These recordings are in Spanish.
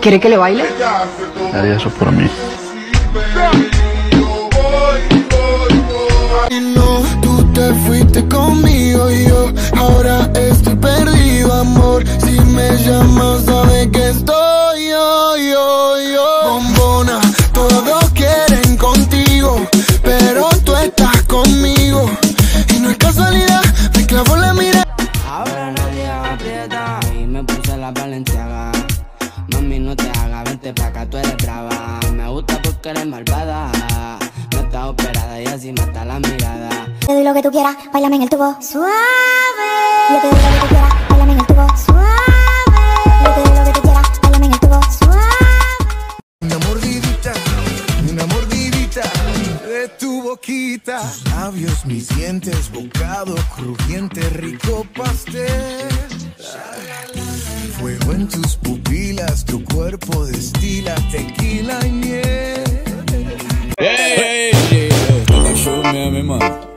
¿Quiere que le baile? Haría eso por mí. No, tú te fuiste conmigo y yo ahora estoy perdido, amor. Si me llamas, sabes que estoy vente pa' acá, tú eres brava. Me gusta porque eres malvada. No estás operada y así mata la mirada. Te doy lo que tú quieras, bailame en el tubo. Suave. Yo te doy lo que tú quieras, bailame en el tubo. Suave. Yo te doy lo que tú quieras, bailame en el tubo. Suave. Una mordidita, una mordidita de tu boquita. Tus labios, mis dientes, bocado crujiente, tu cuerpo destila tequila y miel. Hey, hey, hey, show a mano.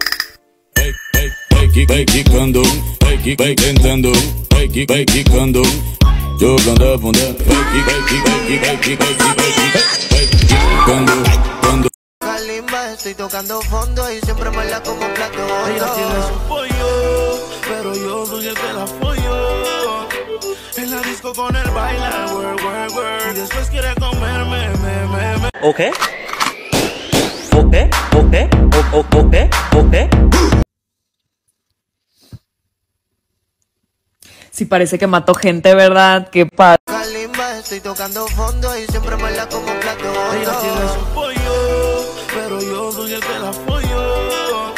Tentando, hey, kick, hey, quicando, cuando. Kalimba, estoy tocando fondo y siempre me como plato Ella tiene su pollo, pero yo soy el que. Con el bailar, work, work, work. Y después quiere comerme, me, me, me. ¿Ok? ¿Ok? ¿Ok? ¿O- o- ¿Ok? ¿Ok? Sí parece que mató gente, ¿verdad? Qué padre. Kalimba, estoy tocando fondo y siempre me la como plato Ella tiene su pollo, pero yo soy el que la apoyo.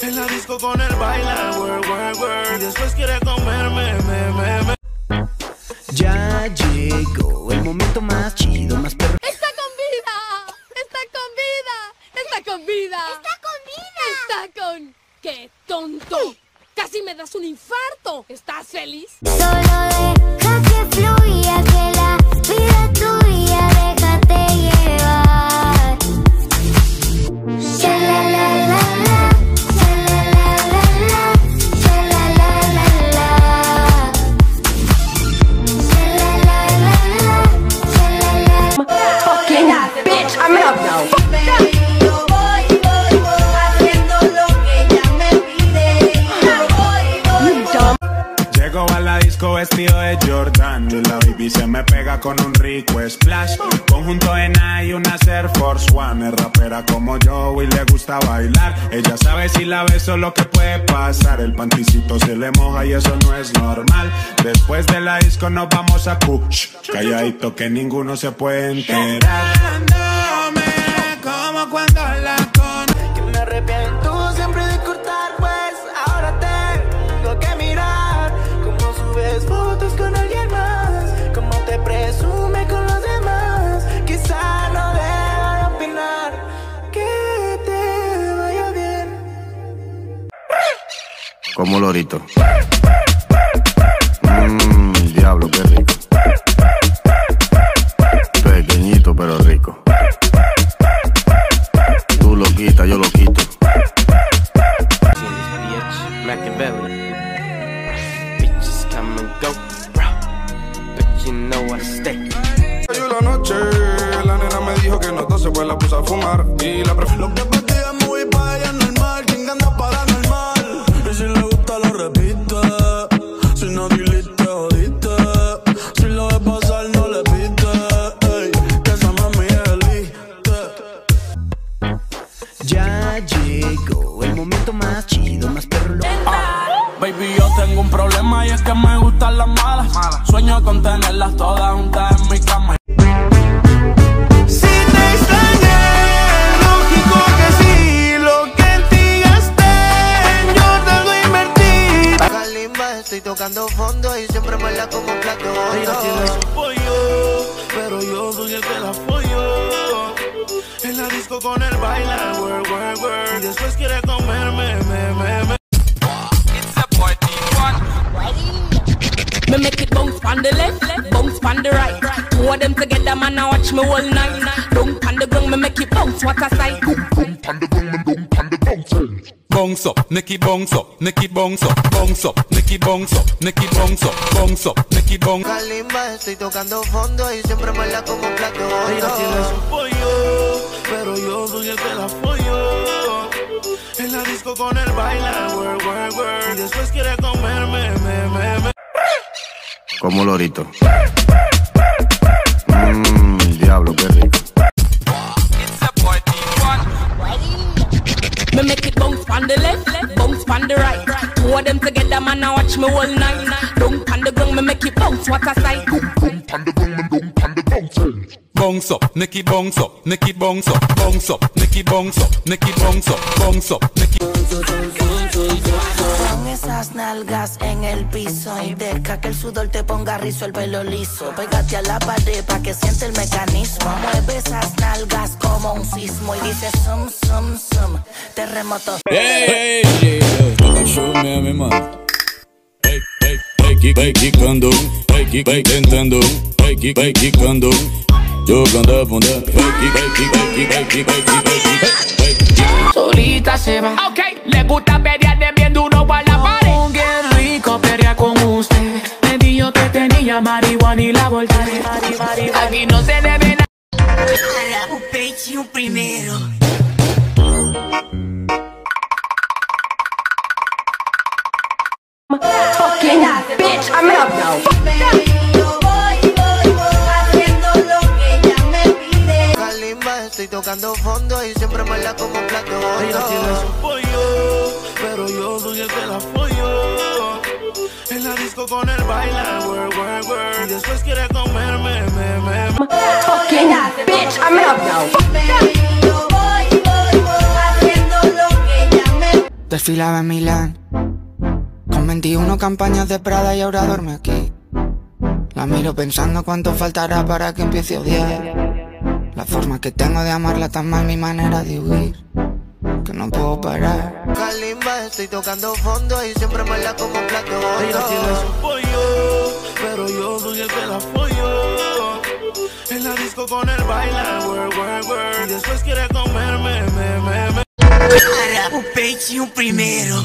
En la disco con el bailar, work, work, work. Y después quiere comerme, me, me, me. Vestido de Jordan la baby se me pega con un rico splash. Conjunto en y una Air Force One. Es rapera como yo y le gusta bailar. Ella sabe si la beso lo que puede pasar. El panticito se le moja y eso no es normal. Después de la disco nos vamos a Kush. Calladito que ninguno se puede enterar. como cuando la con Que me arrepiento siempre de cortar, pues ahora tengo que mirar cómo subes Como lorito. Mmm, diablo, qué rico. Pequeñito pero rico. Tú lo quitas, yo lo quito. Bitch, Machiavelli. Bitches come and go, bro. But you know I stay. Cayó la noche, la nena me dijo que no tose, pues la puse a fumar y la prefiero. Que me gustan las malas. Sueño con tenerlas todas juntas en mi cama. Si te extrañé, lógico que sí. Lo que en ti gasté, yo te lo invertí. Kalimba, estoy tocando fondo y siempre me la como plato Ella tiene su pollo, pero yo soy el que la apoyo. En la disco con el bailar, work, work, work. Y después quiere comerme, me, me, me. Me it bounce on the left, bounce on the right. Two of them together, man, I watch me all night. Boom on the ground, me make it bounce. What a sight. Boom, bounce up, Nicky bounce up, Nicky bounce up, bounce up, Nicky bounce up, Nicky bounce up, bounce up, Nicky bounce. Kalimba, estoy tocando fondo y siempre me la como un plato Ella hondo. tiene su pollo, pero yo soy el que la apoyo. En la disco con el bailar, work, work, work. Y después quiere comerme, me, me, me. Como lorito. Mmm, diablo, qué rico. Me make it bounce on the left, bounce on the right. Two of them together, man, I watch me all night. Don't on the ground, me make it bounce, what a sight. Bounce up, Nicky bounce up, Nicky bounce up, bounce up, Nicky bounce up, Nicky bounce up, bounce up, Nicky. Esas nalgas en el piso y deja que el sudor te ponga rizo el pelo liso. Pégate a la pared pa' que siente el mecanismo. Mueve esas nalgas como un sismo y dice sum, sum, sum. Terremoto. Hey, hey. Show a mi mano. Hey, hey, hey, hey, quicando. Hey, kick, hey, tentando. Hey, kick, hey, quicando. Jogando a bunda. Hey, hey, hey, hey, hey, hey, kick, hey, kick. Solita se va. Ok, le gusta pelear de bien duro a la Aquí no se debe nada. Un pecho un primero. Fucking bitch, I'm up now. Estoy tocando fondo y siempre me la como un plato Ella tiene su pollo, pero yo soy el que la apoyo. En la disco con el bailar, work, work, work. Y después quiere comerme, me, me, me. Fucking bitch, I'm up now. Desfilaba en Milán Con 21 campañas de Prada y ahora duerme aquí La miro pensando cuánto faltará para que empiece a odiar La forma que tengo de amarla tan mal mi manera de huir Que no puedo parar Kalimba, estoy tocando fondo y siempre me la como un plato Ella tiene su pollo, pero yo soy el que la apoyo. En la disco con el bailar, work, work, work. Y después quiere comerme, me, me, me. Un pecho un primero.